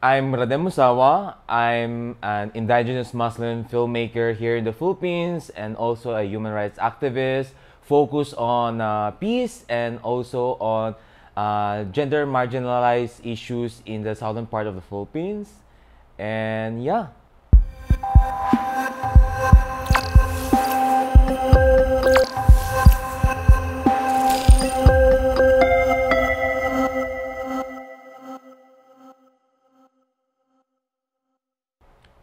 I'm Rhadem Musawah. I'm an indigenous Muslim filmmaker here in the Philippines and also a human rights activist focused on uh, peace and also on uh, gender marginalized issues in the southern part of the Philippines. And yeah.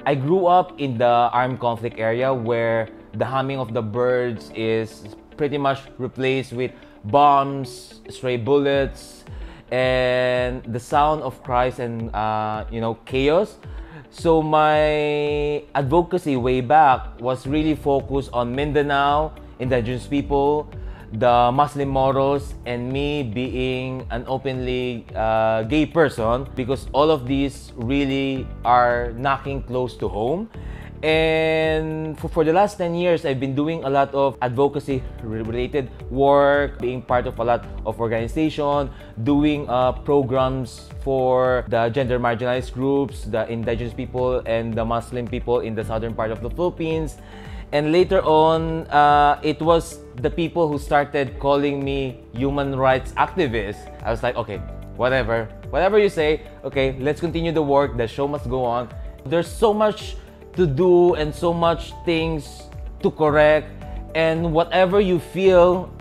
I grew up in the armed conflict area where the humming of the birds is pretty much replaced with bombs, stray bullets, and the sound of cries and uh, you know chaos. So my advocacy way back was really focused on Mindanao, indigenous people, the Muslim morals, and me being an openly uh, gay person because all of these really are knocking close to home. And for, for the last 10 years, I've been doing a lot of advocacy related work, being part of a lot of organization, doing uh, programs for the gender marginalized groups, the indigenous people, and the Muslim people in the southern part of the Philippines. And later on, uh, it was the people who started calling me human rights activist. I was like, okay, whatever, whatever you say, okay, let's continue the work. The show must go on. There's so much to do and so much things to correct. And whatever you feel,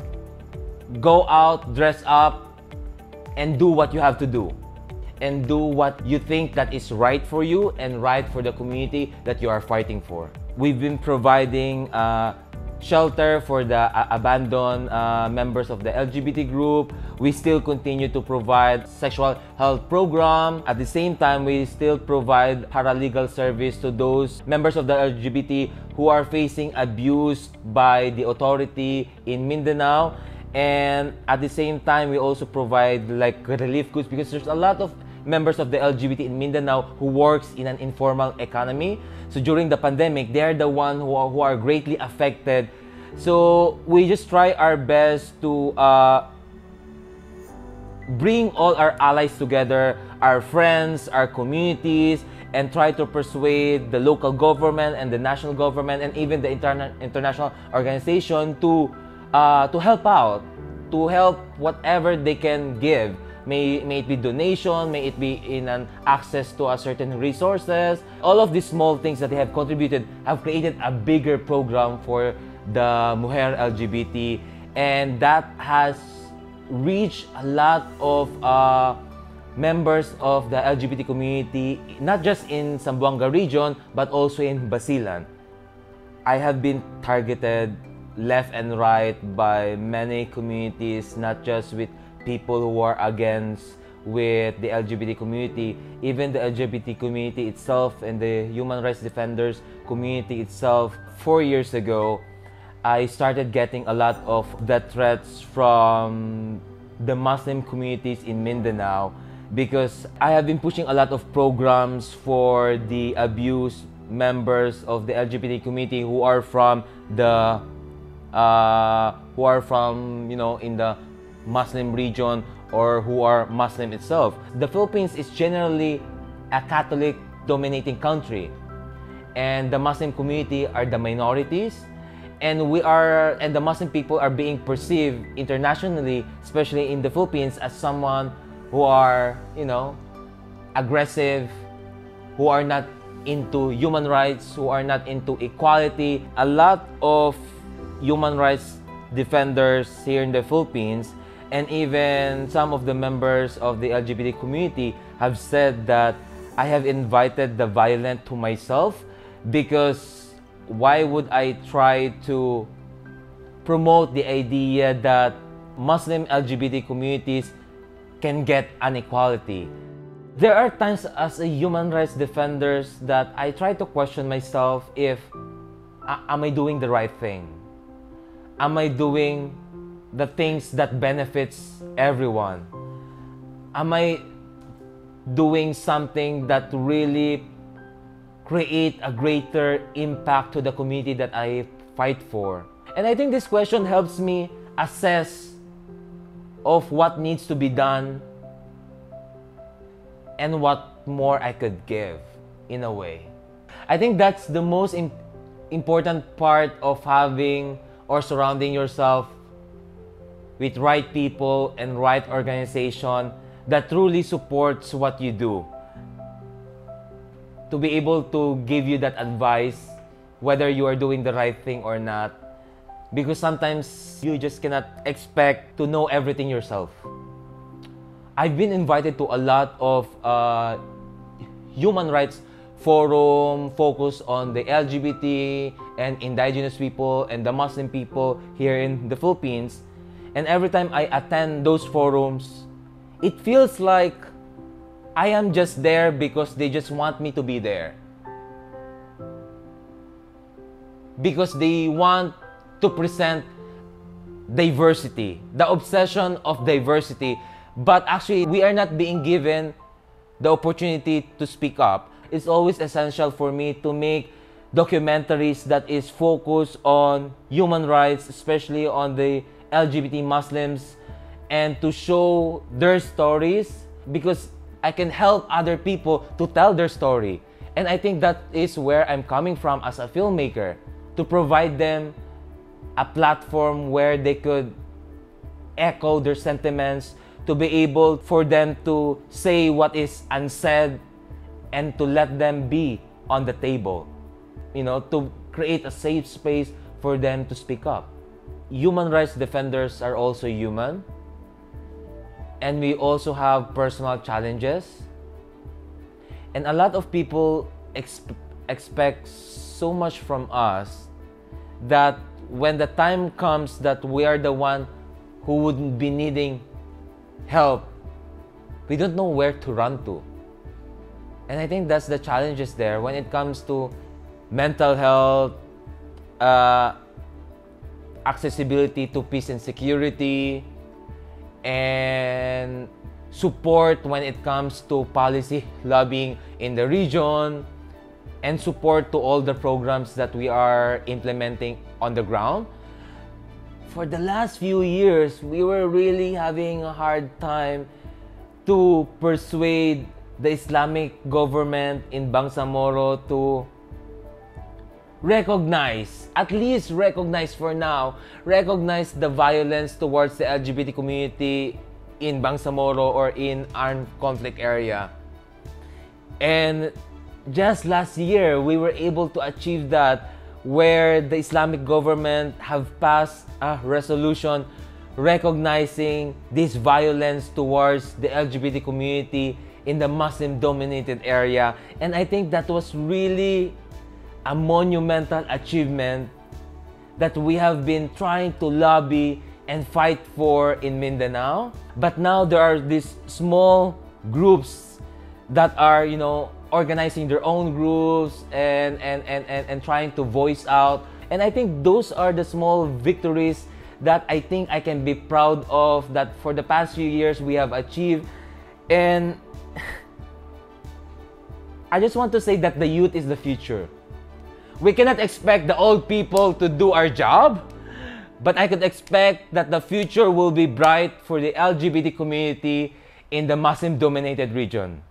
go out, dress up, and do what you have to do. And do what you think that is right for you and right for the community that you are fighting for. We've been providing uh, shelter for the uh, abandoned uh, members of the LGBT group. We still continue to provide sexual health program. At the same time, we still provide paralegal service to those members of the LGBT who are facing abuse by the authority in Mindanao. And at the same time, we also provide like relief goods because there's a lot of members of the LGBT in Mindanao who works in an informal economy. So during the pandemic, they are the one who are, who are greatly affected. So we just try our best to uh, bring all our allies together, our friends, our communities, and try to persuade the local government and the national government and even the interna- international organization to uh, to help out, to help whatever they can give. May, may it be donation, may it be in an access to a certain resources. All of these small things that they have contributed have created a bigger program for the Mujer LGBT, and that has reached a lot of uh, members of the LGBT community, not just in Zamboanga region, but also in Basilan. I have been targeted left and right by many communities, not just with people who are against with the LGBT community, even the LGBT community itself and the human rights defenders community itself. Four years ago, I started getting a lot of death threats from the Muslim communities in Mindanao because I have been pushing a lot of programs for the abused members of the LGBT community who are from the uh, who are from you know in the Muslim region or who are Muslim itself. The Philippines is generally a Catholic dominating country and the Muslim community are the minorities and we are and the Muslim people are being perceived internationally especially in the Philippines as someone who are you know aggressive who are not into human rights who are not into equality. A lot of human rights defenders here in the Philippines and even some of the members of the LGBT community have said that I have invited the violent to myself because why would I try to promote the idea that Muslim LGBT communities can get an equality? There are times as a human rights defenders that I try to question myself if am I doing the right thing? Am I doing the things that benefits everyone? Am I doing something that really create a greater impact to the community that I fight for? And I think this question helps me assess of what needs to be done and what more I could give in a way. I think that's the most im- important part of having or surrounding yourself with right people and right organization that truly supports what you do. To be able to give you that advice whether you are doing the right thing or not because sometimes you just cannot expect to know everything yourself. I've been invited to a lot of uh, human rights forum focused on the LGBT and indigenous people and the Muslim people here in the Philippines. And every time I attend those forums, it feels like I am just there because they just want me to be there. Because they want to present diversity, the obsession of diversity. But actually, we are not being given the opportunity to speak up. It's always essential for me to make documentaries that is focused on human rights, especially on the LGBT Muslims, and to show their stories because I can help other people to tell their story. And I think that is where I'm coming from as a filmmaker to provide them a platform where they could echo their sentiments, to be able for them to say what is unsaid and to let them be on the table. You know, to create a safe space for them to speak up. Human rights defenders are also human. And we also have personal challenges. And a lot of people exp- expect so much from us that when the time comes that we are the one who would be needing help, we don't know where to run to. And I think that's the challenges there when it comes to mental health, uh, accessibility to peace and security, and support when it comes to policy lobbying in the region, and support to all the programs that we are implementing on the ground. For the last few years, we were really having a hard time to persuade the Islamic government in Bangsamoro to recognize, at least recognize for now, recognize the violence towards the LGBT community in Bangsamoro or in armed conflict area. And just last year, we were able to achieve that where the Islamic government have passed a resolution recognizing this violence towards the LGBT community in the Muslim dominated area. And I think that was really a monumental achievement that we have been trying to lobby and fight for in Mindanao. But now there are these small groups that are, you know, organizing their own groups and, and, and, and, and trying to voice out. And I think those are the small victories that I think I can be proud of that for the past few years we have achieved. And I just want to say that the youth is the future. We cannot expect the old people to do our job, but I could expect that the future will be bright for the LGBT community in the Muslim dominated region.